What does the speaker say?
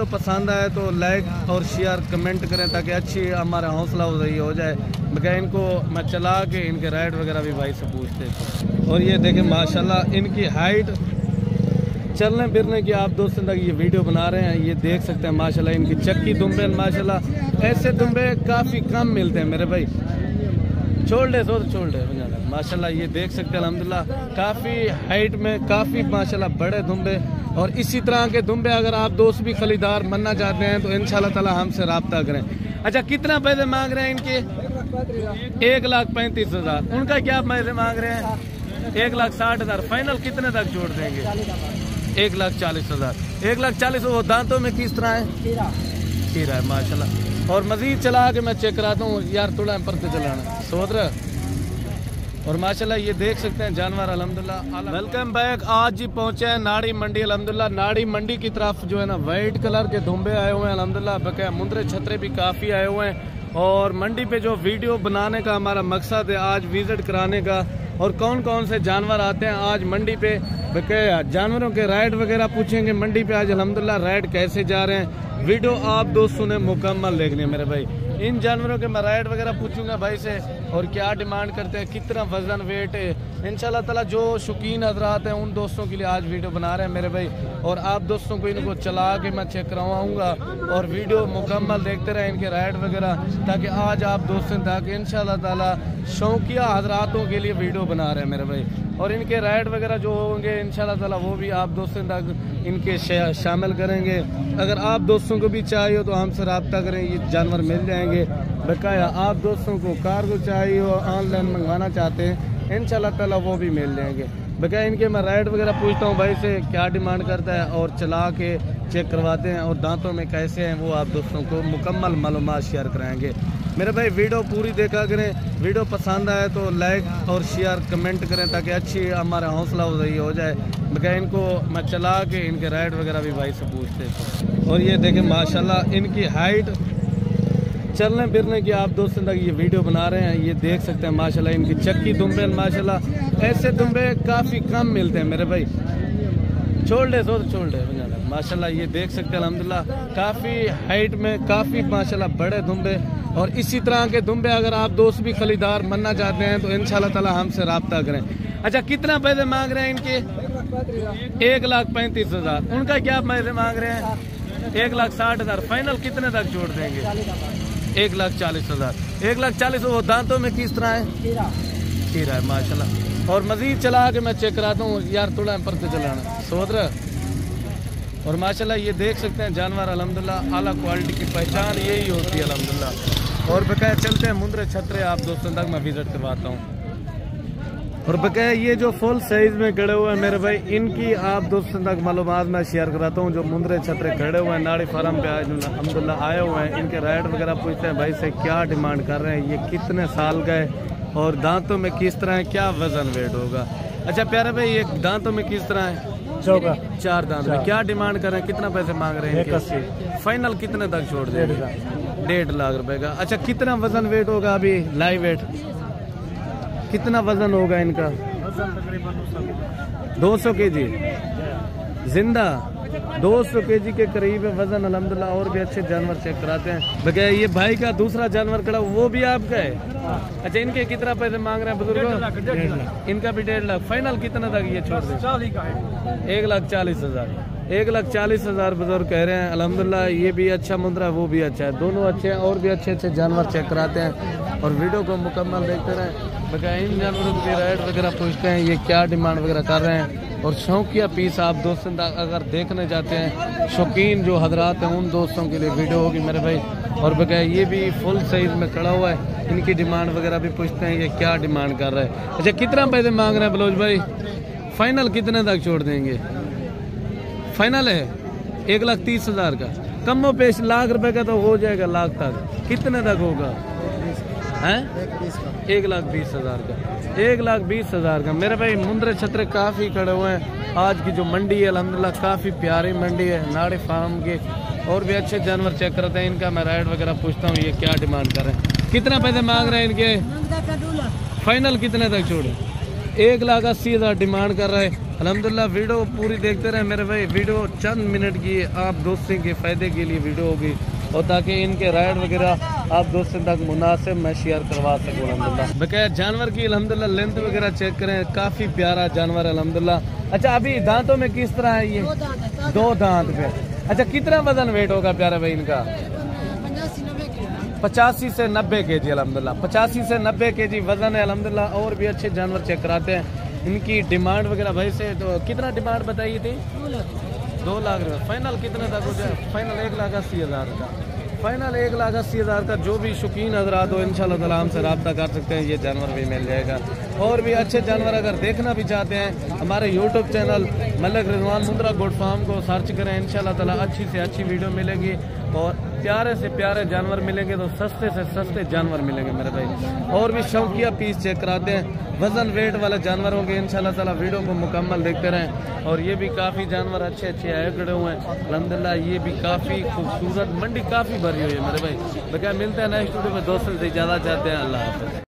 तो पसंद आए तो लाइक और शेयर कमेंट करें ताकि अच्छी हमारा हौसला अफजाई हो जाए। बगैर इनको मैं चला के इनके राइड वगैरह भी भाई से पूछते और ये देखें, माशाल्लाह, इनकी हाइट चलने फिरने की आप दोस्तों तक ये वीडियो बना रहे हैं, ये देख सकते हैं, माशाल्लाह, इनकी चक्की दुम्बे माशाल्लाह, ऐसे दुम्बे काफ़ी कम मिलते हैं मेरे भाई। छोड़ दे तो छोड़ दे माशाल्लाह, ये देख सकते हैं अलहमदिल्ला काफ़ी हाइट में, काफ़ी, माशाल्लाह, बड़े दुम्बे और इसी तरह के दुम्बे अगर आप दोस्त भी खरीदार बनना चाहते हैं तो इन ताला हमसे रबता करें। अच्छा कितना पैसे मांग रहे हैं इनके? एक लाख पैंतीस हज़ार। उनका क्या पैसे मांग रहे हैं? एक लाख साठ हज़ार। फाइनल कितने तक जोड़ देंगे? एक लाख चालीस हज़ार। एक लाख चालीस वो दांतों में किस तरह है? खीरा है, माशाल्लाह। और मजीद चला के मैं चेक कराता हूँ, यार थोड़ा पर चलाना। सोच रहे और माशाल्लाह ये देख सकते हैं जानवर अल्हम्दुलिल्लाह वेलकम बैक। आज जी पहुँचे हैं नाड़ी मंडी अल्हम्दुलिल्लाह नाड़ी मंडी की तरफ़ जो है ना वाइट कलर के धुम्बे आए हुए हैं अल्हम्दुलिल्लाह बकाया मुंदरे, छतरे भी काफ़ी आए हुए हैं। और मंडी पे जो वीडियो बनाने का हमारा मकसद है आज विज़िट कराने का, और कौन कौन से जानवर आते हैं आज मंडी पे? बकाया, जानवरों के राइड वगैरह पूछेंगे मंडी पे आज अलहमदिल्ला राइड कैसे जा रहे हैं? वीडियो आप दोस्तों ने मुकम्मल देखनी मेरे भाई। इन जानवरों के मैं राइड वगैरह पूछूँगा भाई से, और क्या डिमांड करते हैं, कितना वज़न वेट है। इन ताला जो शौकीन हजरात हैं, उन दोस्तों के लिए आज वीडियो बना रहे हैं मेरे भाई। और आप दोस्तों को इनको चला के मैं चेक करवाऊँगा, और वीडियो मुकम्मल देखते रहे इनके राइड वगैरह, ताकि आज आप दोस्तों तक इन शौकिया हजरातों के लिए वीडियो बना रहे हैं मेरे भाई। और इनके राइड वगैरह जो होंगे इन ताला वो भी आप दोस्तों तक इनके शामिल करेंगे। अगर आप दोस्तों को भी चाहिए हो तो हमसे रबता करें, ये जानवर मिल जाएँगे। बकाया आप दोस्तों को कार को चाहिए हो ऑनलाइन मंगवाना चाहते हैं इन ताला वो भी मिल जाएँगे। बकाया इनके मैं राइड वगैरह पूछता हूँ भाई से, क्या डिमांड करता है और चला के चेक करवाते हैं और दांतों में कैसे हैं वो आप दोस्तों को मुकम्मल मालूम शेयर कराएँगे। मेरे भाई वीडियो पूरी देखा करें वीडियो पसंद आए तो लाइक और शेयर कमेंट करें ताकि अच्छी हमारा हौसला अफजाई हो जाए। बगैर इनको मैं चला के इनके राइड वगैरह भी भाई से पूछते और ये देखें, माशाल्लाह, इनकी हाइट चलने फिरने की आप दोस्तों तक ये वीडियो बना रहे हैं, ये देख सकते हैं, माशाल्लाह इनकी चक्की दुम्बे माशाल्लाह ऐसे दुम्बे काफ़ी कम मिलते हैं मेरे भाई। छोड़ दे तो छोड़ दे माशाल्लाह ये देख सकते हैं अलहमदिल्ला काफ़ी हाइट में, काफ़ी, माशाल्लाह, बड़े दुम्बे और इसी तरह के दुम्बे अगर आप दोस्त भी खरीदार बनना चाहते हैं तो इन ताला हमसे रबता करें। अच्छा कितना पैसे मांग रहे हैं इनके? एक लाख पैंतीस हज़ार। उनका क्या पैसे मांग रहे हैं? एक लाख साठ हज़ार। फाइनल कितने तक जोड़ देंगे? एक लाख चालीस हज़ार। एक लाख चालीस वो दांतों में किस तरह है? खीरा। है माशाल्लाह। और मजीद चला के मैं चेक कराता हूँ यार थोड़ा पर चलाना। सोच रहा और माशाल्लाह ये देख सकते हैं जानवर अलहमदिल्ला आला क्वालिटी की पहचान यही होती है अलहमदिल्ला और बकाया चलते हैं मुंद्रे छतरे आप दोस्तों तक मैं विज़िट करवाता हूँ। और बकाया ये जो फुल साइज़ में खड़े हुए हैं मेरे भाई इनकी आप दोस्तों तक मालूम मैं शेयर कराता हूँ जो मुंद्रे छतरे खड़े हुए हैं नाड़ी फार्म पे अलहमदिल्ला आए हुए हैं इनके राइड वगैरह पूछते हैं भाई से क्या डिमांड कर रहे हैं ये कितने साल का है और दांतों में किस तरह है क्या वज़न वेट होगा? अच्छा प्यारे भाई ये दांतों में किस तरह है? चौका। चार दांत में। क्या डिमांड कर रहे हैं? कितना पैसे मांग रहे हैं फाइनल कितने तक छोड़ दे डेढ़ लाख। रुपए का। अच्छा कितना वज़न वेट होगा अभी लाइव वेट कितना वज़न होगा इनका? दो सौ के जी ज़िंदा? दो सौ के जी के करीब वज़न अलहमदिल्ला और भी अच्छे जानवर चेक कराते हैं। बगैर ये भाई का दूसरा जानवर खड़ा वो भी आपका है? अच्छा इनके कितना पैसे मांग रहे हैं बुज़ुर्ग? इनका भी डेढ़ लाख। फाइनल कितना तक ये छोड़ दे? एक लाख चालीस हज़ार। एक लाख चालीस हज़ार बुज़ुर्ग कह रहे हैं अलहमदिल्ला ये भी अच्छा मुद्रा वो भी अच्छा है। दोनों अच्छे हैं और भी अच्छे अच्छे जानवर चेक कराते हैं और वीडियो को मुकम्मल देखते रहें। बगैर इन जानवरों की रेट वगैरह पूछते हैं ये क्या डिमांड वगैरह कर रहे हैं। और शौकिया पीस, आप दोस्तों अगर देखने जाते हैं, शौकीन जो हजरात हैं, उन दोस्तों के लिए वीडियो होगी मेरे भाई। और बगैर ये भी फुल साइज़ में खड़ा हुआ है, इनकी डिमांड वगैरह भी पूछते हैं, ये क्या डिमांड कर रहा है। अच्छा कितना पैसे मांग रहे हैं बलोच भाई? फाइनल कितने तक छोड़ देंगे? फाइनल है, एक लाख तीस हज़ार का। कम पेश, लाख रुपए का तो हो जाएगा, लाख तक। कितने तक होगा? है? एक लाख बीस हज़ार का। एक लाख बीस हज़ार का। मेरे भाई मुंदरे छतरे काफ़ी खड़े हुए हैं। आज की जो मंडी है अलहमदिल्ला काफ़ी प्यारी मंडी है। नाड़े फार्म के। और भी अच्छे जानवर चेक करते हैं। इनका मैं राइड वगैरह पूछता हूँ ये क्या डिमांड कर रहे हैं। कितना पैसे मांग रहे हैं इनके? फाइनल कितने तक छोड़े? एक लाख अस्सी हज़ार डिमांड कर रहे हैं। अलहमदिल्ला वीडियो पूरी देखते रहे मेरे भाई। वीडियो चंद मिनट की आप दोस्तों के फ़ायदे के लिए वीडियो होगी और ताकि इनके राइड वगैरह आप दोस्तों तक मुनासिब मैं शेयर करवा सकूँ अलहमदिल्ला बकाया जानवर की अलहमदिल्ला लेंथ वगैरह चेक करें काफ़ी प्यारा जानवर है अलहमदिल्ला अच्छा अभी दांतों में किस तरह है ये? दो दांत पे। अच्छा कितना वज़न वेट होगा प्यारा भाई इनका? पचासी से नब्बे के जी अलहमदिल्ला पचासी से नब्बे के जी वज़न है अलहमदिल्ला और भी अच्छे जानवर चेक कराते हैं। इनकी डिमांड वगैरह भाई से तो कितना डिमांड बताई थी? दो लाख रुपये फाइनल कितने तक हो जाए? फाइनल एक लाख अस्सी हज़ार का। फाइनल एक लाख अस्सी हज़ार का जो भी शौकीन हजरात हो इन शाला से रबता कर सकते हैं। ये जानवर भी मिल जाएगा। और भी अच्छे जानवर अगर देखना भी चाहते हैं, हमारे यूट्यूब चैनल मलक रिजवान मुद्रा गोड फार्म को सर्च करें इन ताला अच्छी से अच्छी वीडियो मिलेगी और प्यारे से प्यारे जानवर मिलेंगे तो सस्ते से सस्ते जानवर मिलेंगे मेरे भाई। और भी शौकिया पीस चेक कराते हैं, वज़न वेट वाले जानवर होंगे इन ताला वीडियो को मुकम्मल देखते रहें। और ये भी काफ़ी जानवर अच्छे अच्छे आए खड़े हुए हैं। अलहमदिल्ला ये भी काफ़ी खूबसूरत मंडी काफ़ी भरी हुई है मेरे भाई। बकाया मिलते हैं नेक्स्ट वीडियो में दोस्तों से ज़्यादा चाहते हैं, अल्लाह हाफ़